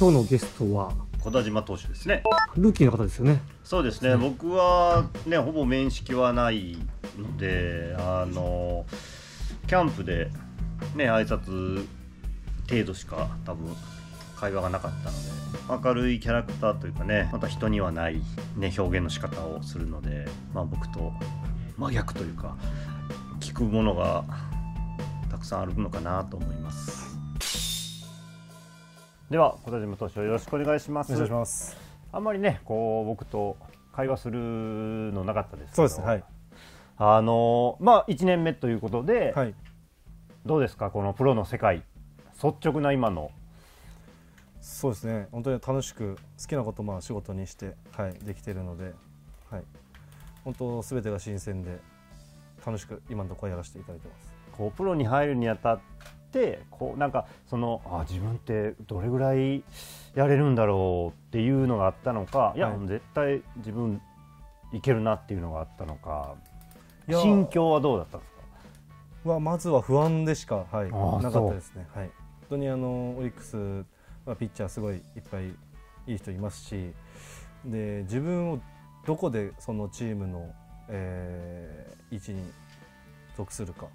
今日のゲストは小田島投手ですね。ルーキーの方ですよね。そうですね、僕はねほぼ面識はないのであのキャンプでね挨拶程度しか多分会話がなかったので明るいキャラクターというかねまた人にはない、ね、表現の仕方をするので、まあ、僕と真逆というか聞くものがたくさんあるのかなと思いますでは小田島投手よろしくお願いします。お願いします。あんまりねこう僕と会話するのなかったですけど。そうですねはい。あのまあ1年目ということで、はい。どうですかこのプロの世界。率直な今の。そうですね。本当に楽しく好きなことをまあ仕事にしてはいできているのではい。本当すべてが新鮮で楽しく今のところやらせていただいてます。こうプロに入るにあたってこうなんかそのあ自分ってどれぐらいやれるんだろうっていうのがあったのかいや、はい。絶対自分いけるなっていうのがあったのか。心境はどうだったんですか？はまずは不安でしか、はい、なかったですね、はい、本当にあのオリックスはピッチャーすごいいっぱいいい人いますしで自分をどこでそのチームの、えー位置に属するか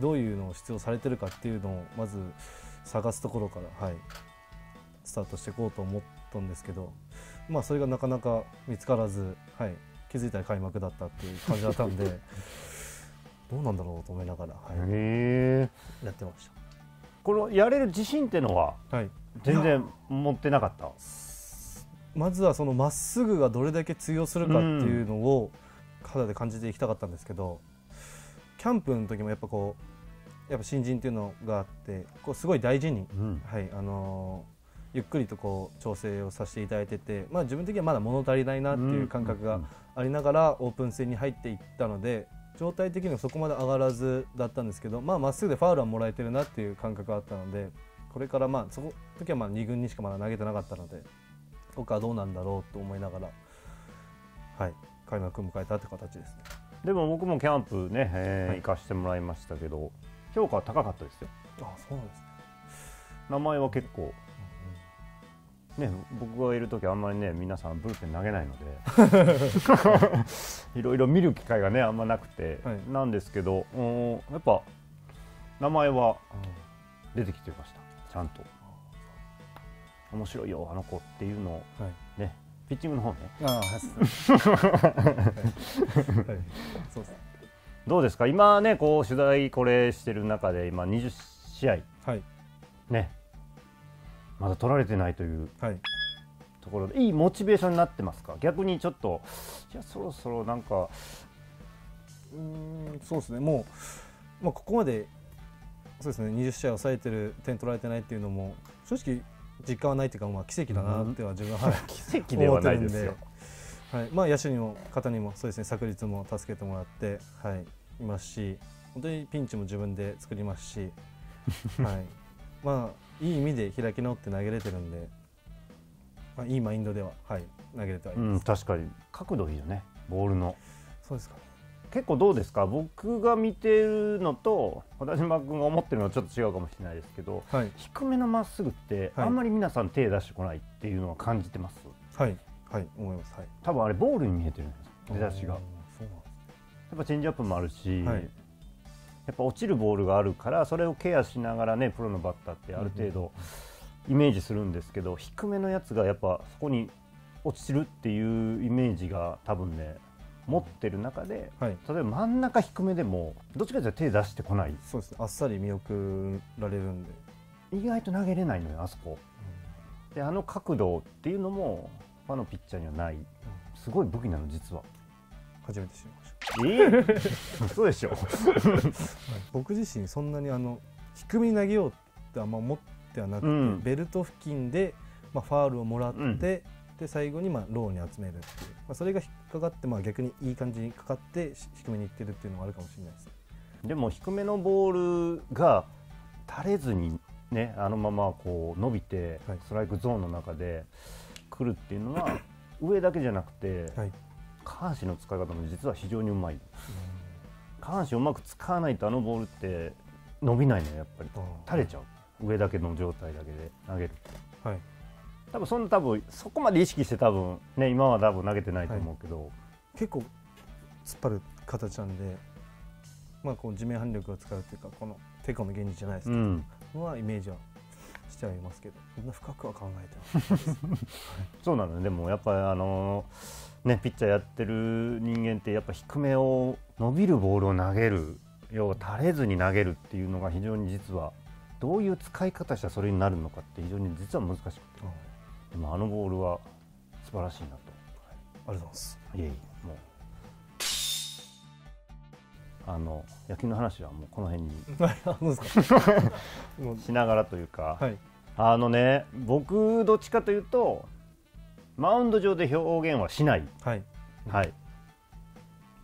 どういうのを必要されてるかっていうのをまず探すところから、はい、スタートしていこうと思ったんですけど、まあ、それがなかなか見つからず、はい、気づいたら開幕だったっていう感じだったんで どうなんだろうと思いながら、はい、やってましこのやれる自信っていうのはた。はい。全然持ってなかった？まずはそのまっすぐがどれだけ通用するかっていうのを肌で感じていきたかったんですけど、キャンプの時もやっぱこうやっぱ新人っていうのがあってこうすごい大事に、うんはいあのーゆっくりとこう調整をさせていただいてて、まあ、自分的にはまだ物足りないなっていう感覚がありながらオープン戦に入っていったので状態的にはそこまで上がらずだったんですけどまあまっすぐでファウルはもらえてるなっていう感覚があったのでこれからまあそこ時はまあ2軍にしかまだ投げてなかったのでそこはどうなんだろうと思いながらはい開幕を迎えたって形ですね。でも僕もキャンプね、えーはい行かしてもらいましたけど評価は高かったですよ。あそうなんですね。名前は結構ね僕がいる時あんまりね皆さんブルペン投げないので いろいろ見る機会がねあんまなくて、はい。なんですけどうんやっぱ名前は出てきてました。ちゃんと。面白いよあの子っていうのをはい。ねピッチングの方ねああ、そうです。どうですか？今ねこう取材これしてる中で今20試合はい。ねまだ取られてないというはい。ところでいいモチベーションになってますか？逆にちょっといやそろそろなんかうーん、そうですね。もう、まあ、ここまで。そうですね。20試合抑えてる、点取られてないっていうのも、正直。実感はないっていうか、まあ、奇跡だなっては自分は、はい。奇跡ではないですよ。思ってるんで。はい、まあ野手にも方にもそうですね昨日も助けてもらってはい。いますし本当にピンチも自分で作りますし はい。まあいい意味で開き直って投げれてるんで、まあ、いいマインドでははい投げれてはいうんます、確かに。角度いいよね。ボールの。そうですかね結構どうですか？僕が見てるのと小田島君が思ってるのはちょっと違うかもしれないですけどはい。低めのまっすぐってはい。あんまり皆さん手出してこないっていうのは感じてます？はい。はい。思います。はい。多分あれボールに見えてるんです出だしがそうやっぱチェンジアップもあるし、はい。やっぱ落ちるボールがあるからそれをケアしながらねプロのバッターってある程度イメージするんですけど低めのやつがやっぱそこに落ちるっていうイメージが多分ね持ってる中ではい。例えば真ん中低めでもどっちかというと手出してこない。そうですね。あっさり見送られるんで、意外と投げれないのよあそこ。であの角度っていうのも他のピッチャーにはない。すごい武器なの実は。初めて知りました。えそう でしょ？僕自身そんなにあの低めに投げようってあんま思ってはなくて、うん。ベルト付近で、まあ、ファールをもらって、うんで最後にまあローに集めるっていう、まあ、それが引っかかって、まあ、逆にいい感じにかかってし低めにいってるっていうのがあるかもしれないです。でも低めのボールが垂れずにねあのままこう伸びてはい。ストライクゾーンの中で来るっていうのは 上だけじゃなくてはい。下半身の使い方も実は非常にうまい。下半身をうまく使わないとあのボールって伸びないのよやっぱり。垂れちゃう。上だけの状態だけで投げるはい多分そんな多分そこまで意識して多分ね今は多分投げてないと思うけど、結構突っ張る形なんで、まあ、こう地面反力を使うっていうかこのテコの原理じゃないですけど、うん、のはイメージはしてはいますけどそんな深くは考えてない そうなのねでもやっぱりあのねピッチャーやってる人間ってやっぱ低めを伸びるボールを投げる要は垂れずに投げるっていうのが非常に実はどういう使い方したらそれになるのかって非常に実は難しくてでもあのボールは素晴らしいなと。ありがとうございます。いえいえもう。あの野球の話はもうこの辺に しながらというか、はい。あのね僕どっちかというとマウンド上で表現はしない、はい。はい、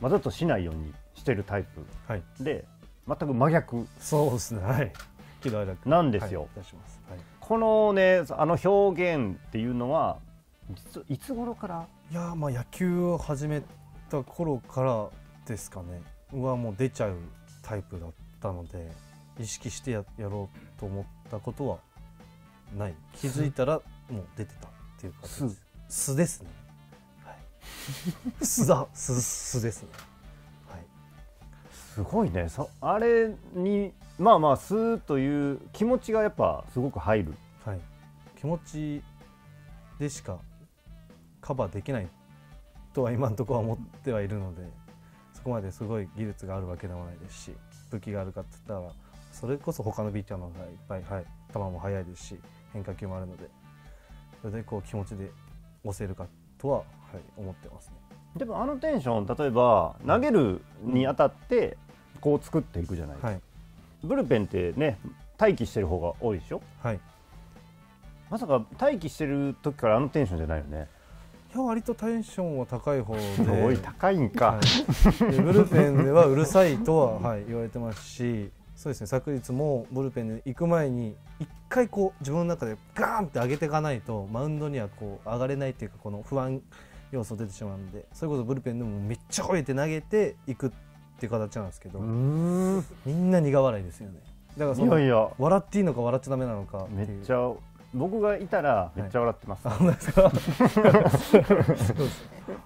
わざとしないようにしてるタイプ。はい。で全く真逆。そうですね。はい。なんですよ、はい、出します。はいこのねあの表現っていうのは実いつ頃から？いやーまあ野球を始めた頃からですかね。はもう出ちゃうタイプだったので意識してややろうと思ったことはない。気づいたらもう出てたっていう感じです。素ですね。はい。素だ素素ですね。はいすごいね。そあれにまあまあ「す」という気持ちがやっぱすごく入る。はい、気持ちでしかカバーできないとは今のところは思ってはいるのでそこまですごい技術があるわけでもないですし武器があるかって言ったらそれこそ他のピッチャーの方がいっぱい、はい、球も速いですし変化球もあるのでそれでこう気持ちで押せるかとは、はい、思ってますね。でもあのテンション例えば投げるにあたってこう作っていくじゃないですか、はい、ブルペンってね待機してる方が多いでしょ？はい。まさか待機してる時からあのテンションじゃないよね、いや割とテンションは高い方で。おい高いんか、はい、でブルペンではうるさいとは、はい、言われてますしそうですね昨日もブルペンで行く前に一回こう自分の中でガーンって上げていかないとマウンドにはこう上がれないっていうかこの不安要素出てしまうんでそれこそブルペンでもめっちゃ吠えて投げていくっていう形なんですけど、みんな苦笑いですよね。だからそのいやいや。笑っていいのか笑っちゃダメなのかめっちゃ僕がいたらめっちゃ笑ってます、あ本当ですか？そうです、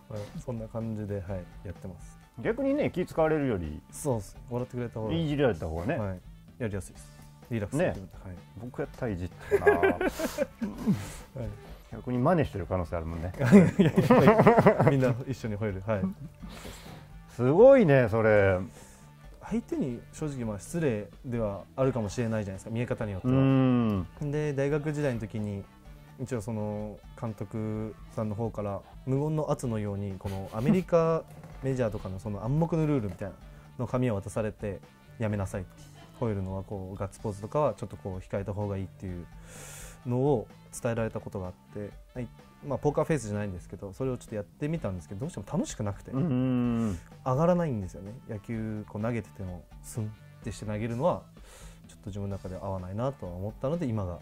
はい、そんな感じで、はい、やってます。逆にね気使われるよりそうです。笑ってくれた方が。いじられた方がね、はい、やりやすいです。リラックスできるんで、僕やったらいじってるな 逆に真似してる可能性あるもんね。みんな一緒に吠える。はい。すごいねそれ。相手に正直まあ失礼ではあるかもしれないじゃないですか見え方によってうは。ん。で大学時代の時に一応その監督さんの方から無言の圧のようにこのアメリカメジャーとかのその暗黙のルールみたいなの紙を渡されてやめなさい吠えるのはこうガッツポーズとかはちょっとこう控えた方がいいっていうのを伝えられたことがあって、はいまあ、ポーカーフェイスじゃないんですけどそれをちょっとやってみたんですけどどうしても楽しくなくて、うん上がらないんですよね。野球こう投げててもスンってして投げるのはちょっと自分の中で合わないなとは思ったので今が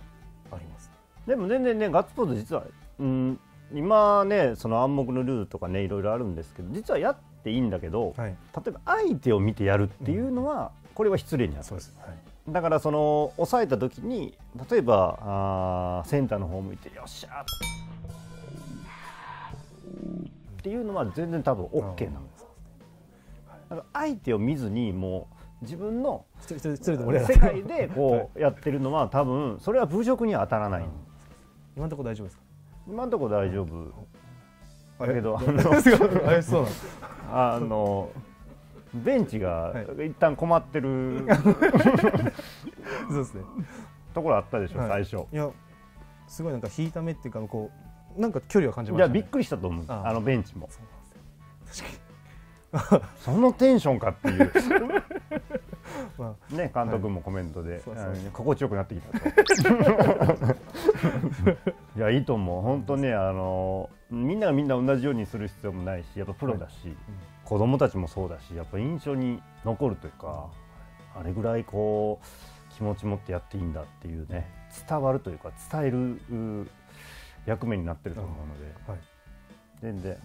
あります。でも全然ねガッツポーズ実は、うん、今ねその暗黙のルールとかねいろいろあるんですけど実はやっていいんだけど、はい、例えば相手を見てやるっていうのは、これは失礼になるそうです、はい。だからその抑えた時に例えばあーセンターの方向いてよっしゃーっていうのは全然多分 OK なのだから相手を見ずにもう自分の世界でこうやってるのは多分それは侮辱には当たらない。今のところ大丈夫ですか？今のところ大丈夫。あだけどあ怪のあの ベンチがは一旦困ってるそうですね。ところあったでしょ、はい。最初。いやすごいなんか引いた目っていうかこうなんか距離を感じました、ね、いやびっくりしたと思う。ああ。のベンチも。確かそのテンションかっていう。に まあ。ね監督もコメントで、そうそう。あの心地よくなってきたと。いやいいと思う。本当ねあのみんながみんな同じようにする必要もないしやっぱプロだし、子供たちもそうだしやっぱ印象に残るというか、あれぐらいこう気持ち持ってやっていいんだっていうね伝わるというか伝えるう役目になってると思うので、はい。全然も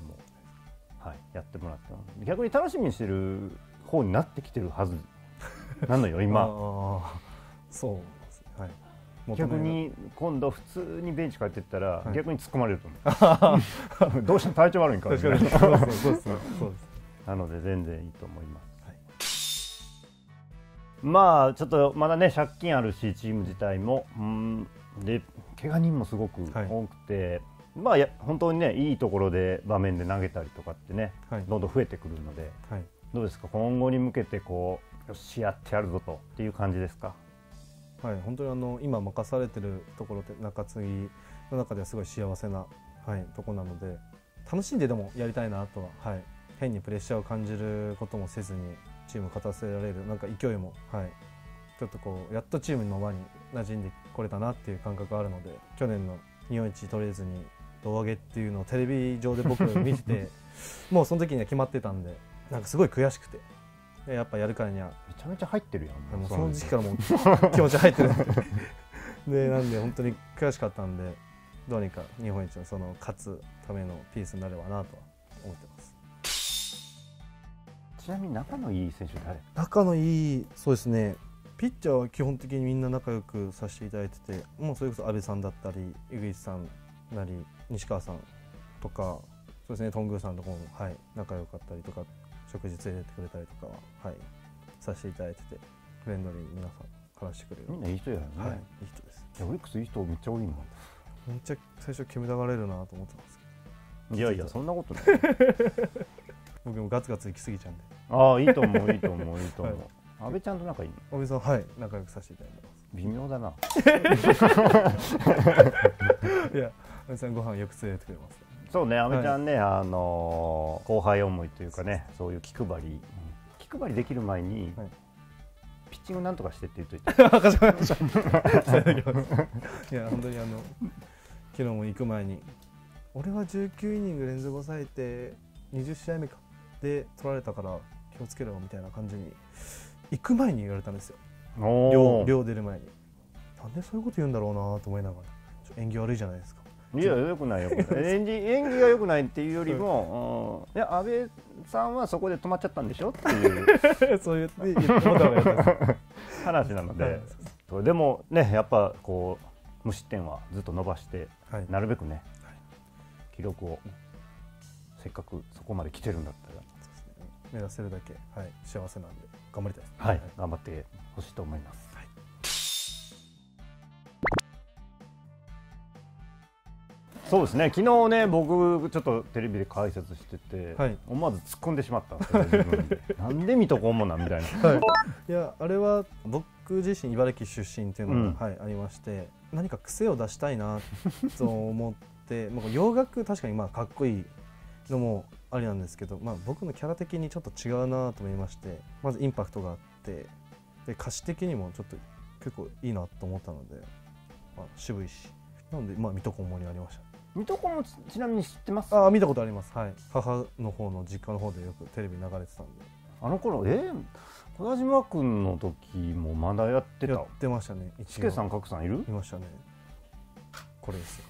う、はい、やってもらってます。逆に楽しみにしてる方になってきてるはず。なのよ あ今ーそうですね。はい。逆に今度普通にベンチ帰ってったら、はい。逆に突っ込まれると思う。どうした体調悪いんかみたいな確かに。そうそうそうですね。そうですなので全然いいと思います、まあちょっとまだね借金あるしチーム自体も。うん。で怪我人もすごくはい。多くて、まあや本当にねいいところで場面で投げたりとかってねはい。どんどん増えてくるのではい。どうですか？今後に向けてこうよしやってやるぞとっていう感じですか？はい、本当にあの今任されてるところって中継ぎの中ではすごい幸せな、はい、とこなので楽しんででもやりたいなとは、はい、変にプレッシャーを感じることもせずにチームを勝たせられるなんか勢いも、はい、ちょっとこうやっとチームの輪に馴染んでこれたなっていう感覚があるので去年の日本一取れずに胴上げっていうのをテレビ上で僕見てて もうその時には決まってたんでなんかすごい悔しくてでやっぱやるからにはめちゃめちゃ入ってるやんもう。その時期からもう気持ち入ってる。でなんで本当に悔しかったんでどうにか日本一のその勝つためのピースになればなとは思ってます。ちなみに仲のいい選手誰？仲のいいそうですねピッチャーは基本的にみんな仲良くさせていただいててもうそれこそ阿部さんだったり井口さんなり西川さんとかそうですね頓宮さんとかも、はい、仲良かったりとか食事連れてってくれたりとかは、はい、させていただいててフレンドリーに皆さん話してくれる。みんないい人やよね、はい、いい人です。いやオリックスいい人めっちゃ多いもん。めっちゃ最初煙たがれるなと思ってたんですけいやいやそんなことない。ど 僕もガツガツ行き過ぎちゃうんで。ああいいと思ういいと思ういいと思う、はい安倍ちゃんと仲いいの？おみさんはい仲良くさせていただいてま微妙だな。す いやおみさんご飯よく連れてくれますそうね安倍ちゃんね、あのー後輩思いというかねそういう気配り気配りできる前に、はい。ピッチングなんとかしてって言っといて。いや本当にあの昨日も行く前に俺は19イニング連続抑えて20試合目か。で取られたから気をつけろみたいな感じに行く前に言われたんですよ。お寮ー。寮出る前に。なんでそういうこと言うんだろうなと思いながら。縁起悪いじゃないですか。いやよくないよ。演技演技がよくないっていうよりも、うん。いや安倍さんはそこで止まっちゃったんでしょ？っていう。そう言って言ってもらった話なので、でもねやっぱこう無失点はずっと伸ばしてはい。なるべくね、記録をせっかくそこまで来てるんだったそうですね。目指せるだけ、はい、幸せなんで頑張りたいです、ら、はい。頑張ってほしいと思います。そうですね。昨日ね僕ちょっとテレビで解説してて、はい。思わず突っ込んでしまったんですよ 自分でなんで見とこうもんなみたいな。はい、いやあれは僕自身茨城出身っていうのが、うん。はい、ありまして何か癖を出したいなと思って もう洋楽確かにまあかっこいいのもありなんですけど、まあ、僕のキャラ的にちょっと違うなと思いましてまずインパクトがあってで歌詞的にもちょっと結構いいなと思ったので、まあ、渋いし。なので、まあ、水戸黄門にありました。水戸黄門ちちなみに知ってます？ああ見たことあります、はい、母の方の実家の方でよくテレビ流れてたんで。あの頃え小田島君の時もまだやってた？やってましたね一しけさん角さんいる？いましたね。これですよ。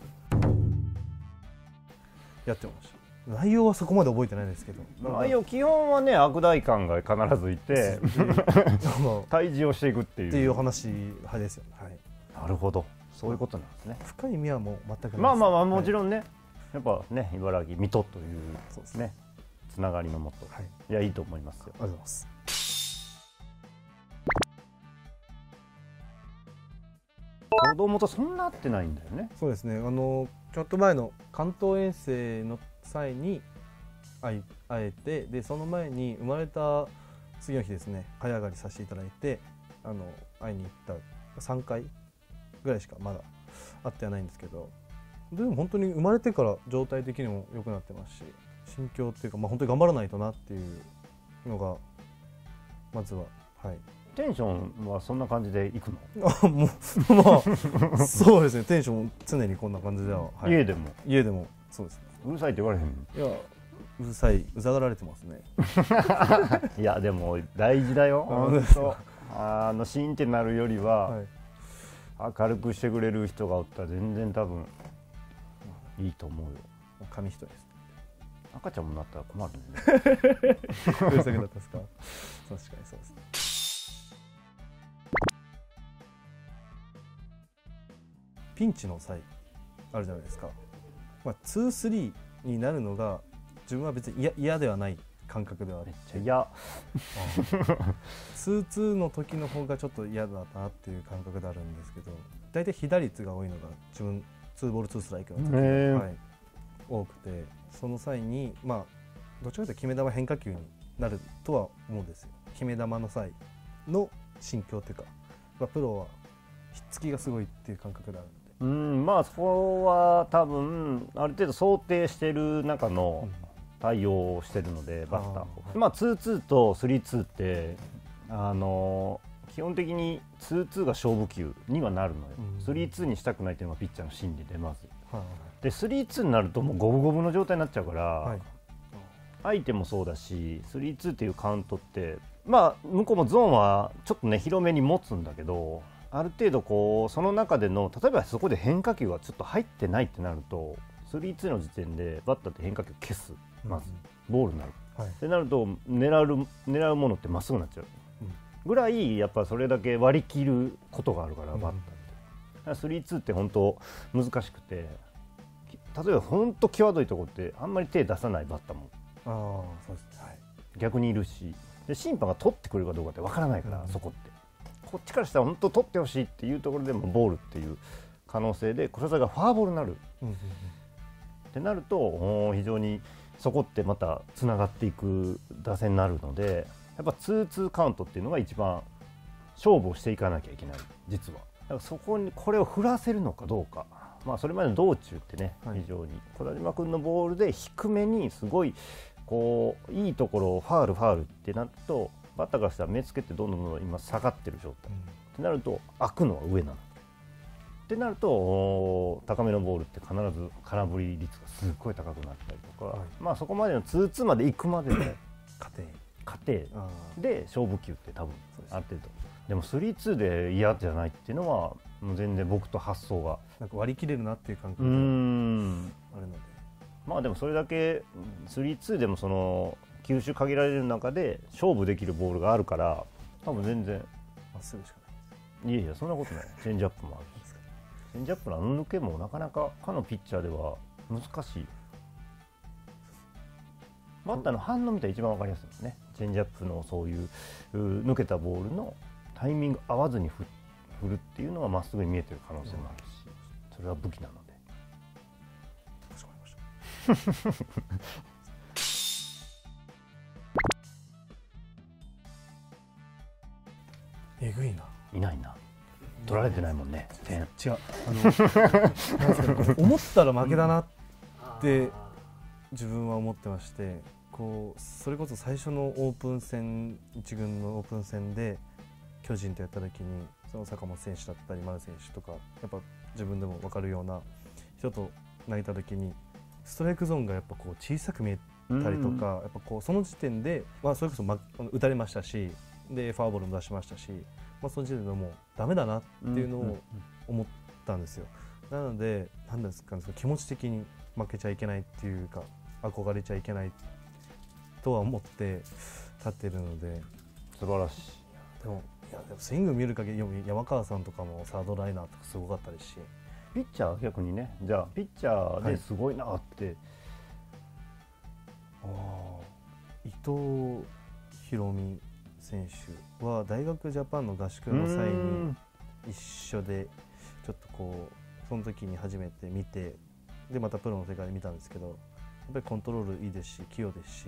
やってました内容はそこまで覚えてないですけど。内容基本はね悪代官が必ずいて 退治をしていくっていう。っていう話派ですよね、はい、なるほど。そういうことなんですね。深い意味はもう全くまあまあまあもちん、ろんね、やっぱね茨城水戸というそうですつながりのもと、はい、ありいやいいと思いますよ。がとうございます。子供とそんな会ってないんだよね。そうですね。あのちょっと前の関東遠征の際に会えてでその前に生まれた次の日ですね早上がりさせていただいてあの会いに行った3回ぐらいしかまだ会ってはないんですけどでも本当に生まれてから状態的にも良くなってますし心境っていうか、まあ、本当に頑張らないとなっていうのがまずははい。テンションはそんな感じでいくの、あもう まあそうですね。テンション常にこんな感じでは、はい、家でも？家でもそうですねうるさいって言われへんの？いやうるさい。うざがられてますね。いやでも大事だよ。あ本当あのシーンってなるよりは、はい。明るくしてくれる人がおったら全然多分いいと思うよ。紙一重です。赤ちゃんもなったら困るね。うるさくなったですか？確かにそうですね。ピンチの際あるじゃないですか、まあ、2-3になるのが自分は別に嫌嫌ではない感覚ではあるいや2-2の時の方がちょっと嫌だなっていう感覚であるんですけど大体被打率が多いのが自分2ボール2ストライクの時、へー。はい、多くてその際にまあどちらかというと決め球変化球になるとは思うんですよ。決め球の際の心境というか、まあ、プロはひっつきがすごいっていう感覚であるうんまあそこは多分ある程度想定してる中の対応をしてるのでバッターあーまあ2-2と3-2ってあの基本的に2-2が勝負球にはなるのよ、うん。3-2にしたくないっていうのがピッチャーの心理でまず。はいで3-2になるともう五分五分の状態になっちゃうから、はい。相手もそうだし3-2っていうカウントってまあ向こうもゾーンはちょっとね広めに持つんだけどある程度こうその中での例えばそこで変化球がちょっと入ってないってなると3-2の時点でバッターって変化球消す。まず、ボールになるはい。ってなると狙う狙うものってまっすぐになっちゃう、うん。ぐらいやっぱそれだけ割り切ることがあるから、うん。バッターって。だから3-2って本当難しくてき例えば本当際どいところってあんまり手出さないバッターも。ああそうですね。はい。逆にいるし。で審判が取ってくれるかどうかってわからないから、うん。そこってこっちからしたら本当取ってほしいっていうところでもボールっていう可能性で黒沢がフォアボールになる。うんうんってなると非常にそこってまたつながっていく打線になるのでやっぱ2-2カウントっていうのが一番勝負をしていかなきゃいけない実は。だからそこにこれを振らせるのかどうか、まあ、それまでの道中ってね、はい。非常に。小田島君のボールで低めにすごいこういいところをファールファールってなるとバッターからしたら目つけてどんどんどんどん今下がってる状態。ってなると開くのは上なの。ってなると高めのボールって必ず空振り率がすっごい高くなったりとか、はい。まあそこまでの2-2まで行くまでの家庭過程あで勝負球って多分そうです。ある程度。でも3-2で嫌じゃないっていうのはもう全然僕と発想が。なんか割り切れるなっていう感うー覚がん。あるので。まあでもそれだけ3-2でもその球種限られる中で勝負できるボールがあるから多分全然。まっすぐしかないいやいやそんなことない。チェンジアップもあるし。チェンジアップのあの抜けもなかなか他のピッチャーでは難しい。バッターの反応見たら一番分かりやすいですね。チェンジアップのそういうう抜けたボールのタイミング合わずに振振るっていうのはまっすぐに見えてる可能性もあるし。それは武器なのでえぐいな。いないな。取られてないもんね。点違う。あのなんですかね思ったら負けだなって自分は思ってましてこうそれこそ最初のオープン戦一軍のオープン戦で巨人とやった時にその坂本選手だったり丸選手とかやっぱ自分でも分かるような人と投げた時にストライクゾーンがやっぱこう小さく見えたりとか、やっぱこうその時点で、まあ、それこそ、ま、打たれましたしでフォアボールも出しましたし、まあ、その時点でもうダメだなっていうのを思ったんですよ。なので何ですかね気持ち的に負けちゃいけないっていうか憧れちゃいけないとは思って立ってるので。素晴らしい。でもいやでもスイング見る限り山川さんとかもサードライナーとかすごかったですし。ピッチャーは逆にね。じゃあピッチャーですごいなって、あー。伊藤大美選手は大学ジャパンの合宿の際に一緒でちょっとこうその時に初めて見てでまたプロの世界で見たんですけどやっぱりコントロールいいですし器用ですし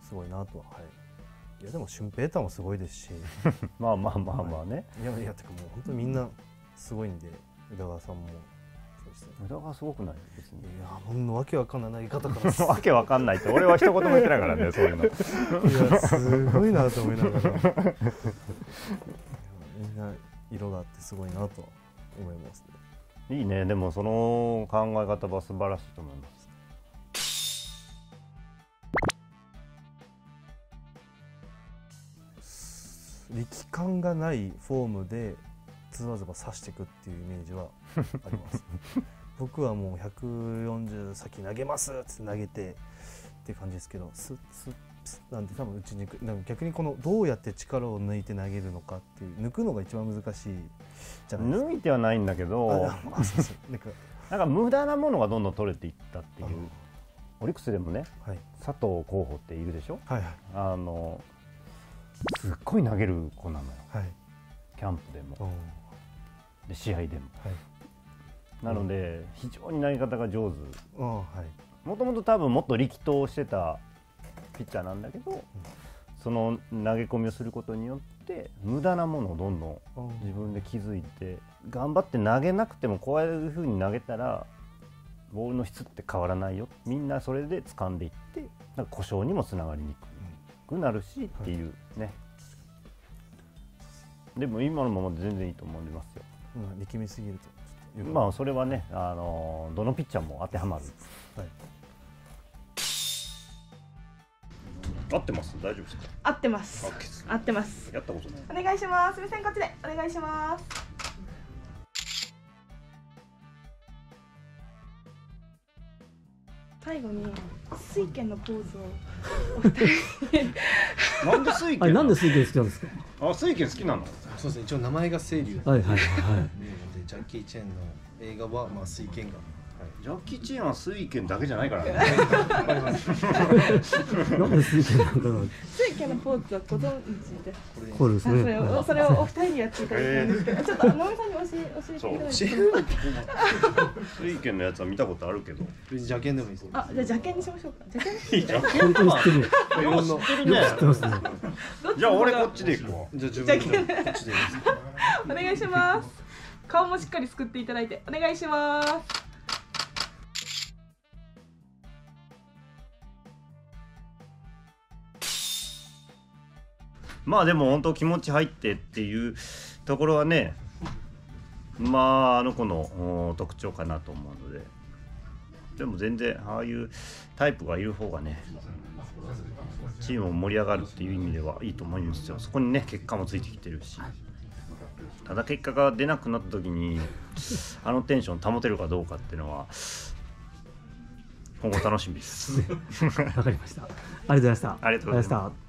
すごいなとははい。いやでも俊平太もすごいですし。まあまあまあまあね、いやいやてかもう本当にみんなすごいんで宇田川さんもですね無駄がすごくない別にいやほんのわけわかんない投げ方から。すわけわかんないって俺は一言も言ってないからね そういうの。いやすごいなと思いながら。みんな色があってすごいなと思いますねいいね。でもその考え方は素晴らしいと思います。力感がないフォームでズバズバ刺していくっていうイメージはあります。僕はもう140先投げますって投げてっていう感じですけどスッスッなんで多分打ちに逆にこのどうやって力を抜いて投げるのかっていう抜くのが一番難しいじゃないですか。抜いてはないんだけどなんか無駄なものがどんどん取れていったっていうあオリックスでもねはい。佐藤候補っているでしょ？はいはい。あのすっごい投げる子なのよ。はい。キャンプでもで試合でも。はい。なので非常に投げ方が上手。もともと多分もっと力投してたピッチャーなんだけど、その投げ込みをすることによって無駄なものをどんどん自分で気づいて頑張って投げなくてもこういうふうに投げたらボールの質って変わらないよ。みんなそれで掴んでいってなんか故障にもつながりにくくなるしっていうね、でも今のままで全然いいと思いますよ。うん力みすぎるとまあそれはね、あのどのピッチャーも当てはまる。はい。合ってます？大丈夫ですか？合ってます。合ってます。やったことない。お願いします。目線こっちで。お願いします最後に水拳のポーズをお二人なんで水拳あれなんで水拳好きなんですか？あ水拳好きなの？そうですね一応名前が清流。はいはいはい。は いでジャッキー・チェンの映画はまあ水拳が。ジャッキー・チェーンは水拳だけじゃないからね。なんで水拳なのかな水拳のポーズはご存知で。すこれこれですあそれねをそれをお二人にやっていただきたいんですけど、ちょっと直美さんに教え教えていただい。て教える水拳のやつは見たことあるけど。別に邪剣でもいいです。よあじゃあ邪剣にしましょうか。邪剣に本当に知ってる。よいろんな知ってるね。知ってますねじゃあ俺このっちで行くわ。じゃあ自分でこっちで お願いします。顔もしっかりすくっていただいてお願いしますまあでも本当気持ち入ってっていうところはねまああの子のお特徴かなと思うので。でも全然ああいうタイプがいる方がねチームも盛り上がるっていう意味ではいいと思いますよ。そこにね結果もついてきてるし。ただ結果が出なくなった時にあのテンション保てるかどうかっていうのは今後楽しみです。わかりました。ありがとうございました。ありがとうございました